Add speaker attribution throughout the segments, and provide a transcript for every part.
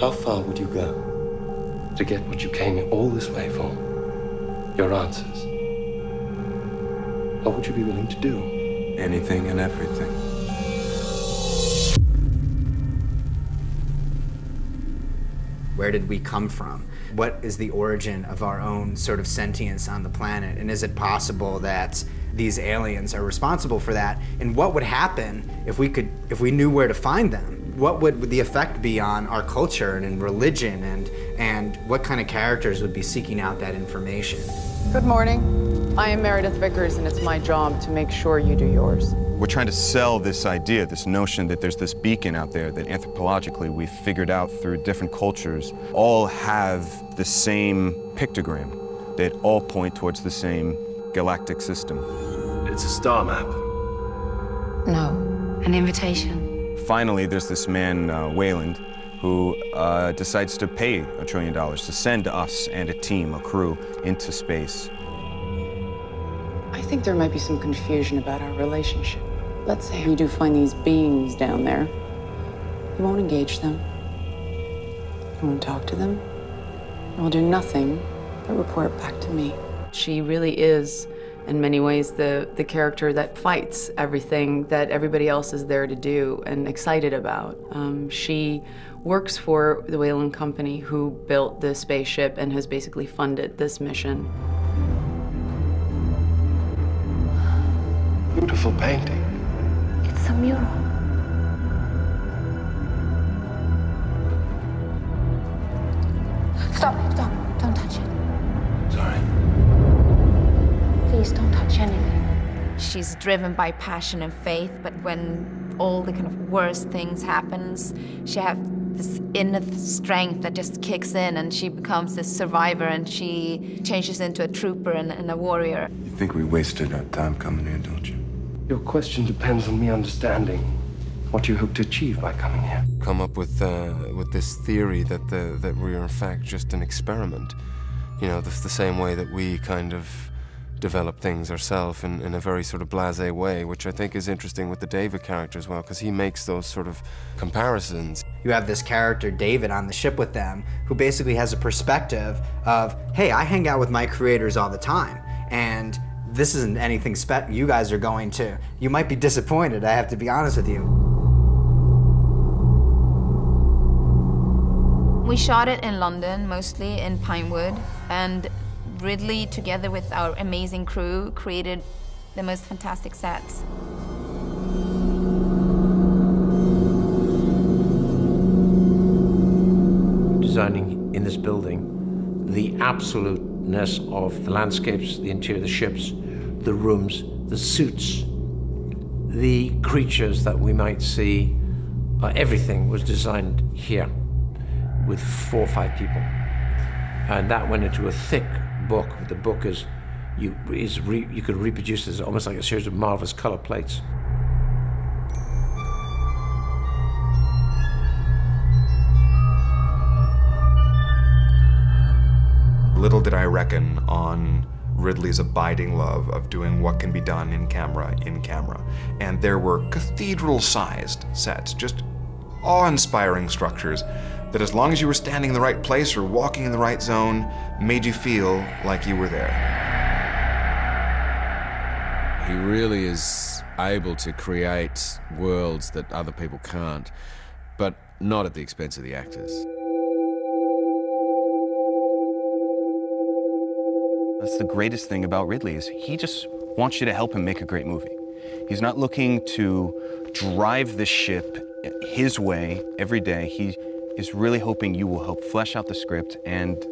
Speaker 1: How far would you go to get what you came all this way for? Your answers. What would you be willing to do?
Speaker 2: Anything and everything.
Speaker 3: Where did we come from? What is the origin of our own sort of sentience on the planet? And is it possible that these aliens are responsible for that? And what would happen if we could, if we knew where to find them? What would the effect be on our culture and in religion and, and what kind of characters would be seeking out that information?
Speaker 4: Good morning. I am Meredith Vickers, and it's my job to make sure you do yours.
Speaker 2: We're trying to sell this idea, this notion that there's this beacon out there that anthropologically we've figured out through different cultures all have the same pictogram that all point towards the same galactic system.
Speaker 1: It's a star map.
Speaker 5: No, an invitation.
Speaker 2: Finally, there's this man, uh, Weyland, who uh, decides to pay a trillion dollars to send us and a team, a crew, into space.
Speaker 4: I think there might be some confusion about our relationship. Let's say you do find these beings down there. You won't engage them. You won't talk to them. You will do nothing but report back to me. She really is, in many ways, the, the character that fights everything that everybody else is there to do and excited about. Um, she works for the Weyland Company, who built the spaceship and has basically funded this mission.
Speaker 1: Beautiful painting.
Speaker 5: It's a mural. Please don't touch anything.
Speaker 6: She's driven by passion and faith, but when all the kind of worst things happens, she have this inner strength that just kicks in and she becomes this survivor and she changes into a trooper and, and a warrior.
Speaker 2: You think we wasted our time coming here, don't you?
Speaker 1: Your question depends on me understanding what you hope to achieve by coming here.
Speaker 7: come up with uh, with this theory that the that we're in fact just an experiment. You know, the, the same way that we kind of develop things ourselves in, in a very sort of blasé way, which I think is interesting with the David character as well, because he makes those sort of comparisons.
Speaker 3: You have this character, David, on the ship with them, who basically has a perspective of, hey, I hang out with my creators all the time, and this isn't anything spe- you guys are going to. You might be disappointed, I have to be honest with you.
Speaker 6: We shot it in London, mostly in Pinewood, and Ridley, together with our amazing crew, created the most fantastic sets.
Speaker 8: designing in this building the absoluteness of the landscapes, the interior of the ships, the rooms, the suits, the creatures that we might see. Uh, everything was designed here with four or five people. And that went into a thick book. The book is, you, is re, you could reproduce this almost like a series of marvelous color plates.
Speaker 9: Little did I reckon on Ridley's abiding love of doing what can be done in camera, in camera. And there were cathedral sized sets, just awe inspiring structures that, as long as you were standing in the right place or walking in the right zone, made you feel like you were there.
Speaker 10: He really is able to create worlds that other people can't, but not at the expense of the actors.
Speaker 2: That's the greatest thing about Ridley is he just wants you to help him make a great movie. He's not looking to drive the ship his way every day. He is really hoping you will help flesh out the script and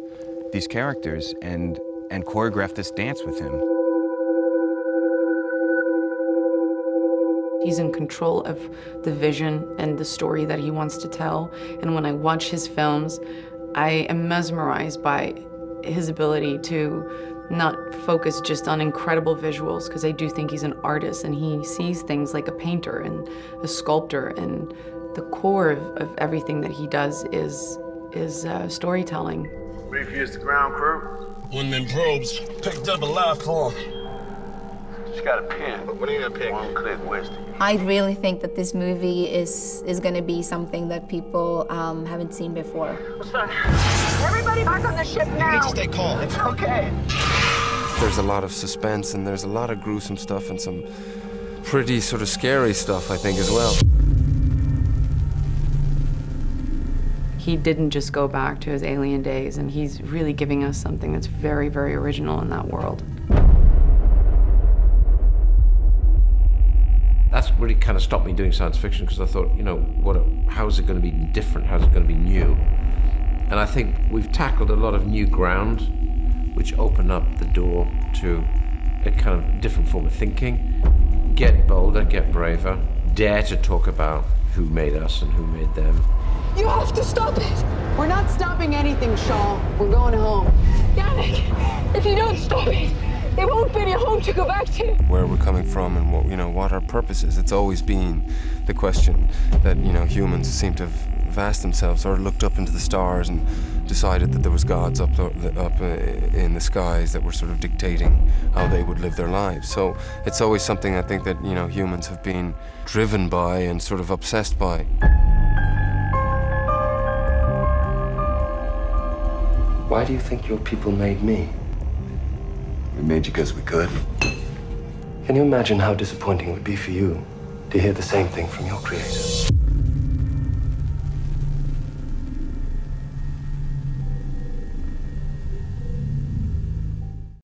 Speaker 2: these characters and and choreograph this dance with him.
Speaker 4: He's in control of the vision and the story that he wants to tell. And when I watch his films, I am mesmerized by his ability to not focus just on incredible visuals, because I do think he's an artist and he sees things like a painter and a sculptor. And the core of, of everything that he does is, is uh, storytelling.
Speaker 11: Refuse the ground crew.
Speaker 12: One of them probes picked up a life form.
Speaker 11: Just got a pin. What do you need a pin? One click west.
Speaker 6: I really think that this movie is is going to be something that people um, haven't seen before. What's that?
Speaker 12: Everybody back on the ship now.
Speaker 13: You need to stay calm.
Speaker 12: It's okay.
Speaker 7: There's a lot of suspense and there's a lot of gruesome stuff and some pretty sort of scary stuff, I think, as well.
Speaker 4: He didn't just go back to his alien days, and he's really giving us something that's very, very original in that world.
Speaker 8: That's really kind of stopped me doing science fiction because I thought, you know, what? How is it going to be different? How's it going to be new? And I think we've tackled a lot of new ground, which open up the door to a kind of different form of thinking. Get bolder, get braver, dare to talk about who made us and who made them.
Speaker 12: You have to stop it.
Speaker 4: We're not stopping anything, Shaw. We're going home.
Speaker 12: Janek, if you don't stop it, there won't be any home to go back to.
Speaker 7: Where we're coming from and what, you know, what our purpose is. It's always been the question that, you know, humans seem to have asked themselves or looked up into the stars and decided that there was gods up, up uh, in the skies that were sort of dictating how they would live their lives. So it's always something I think that, you know, humans have been driven by and sort of obsessed by.
Speaker 1: Why do you think your people made me?
Speaker 14: We made you because we could.
Speaker 1: Can you imagine how disappointing it would be for you to hear the same thing from your creator?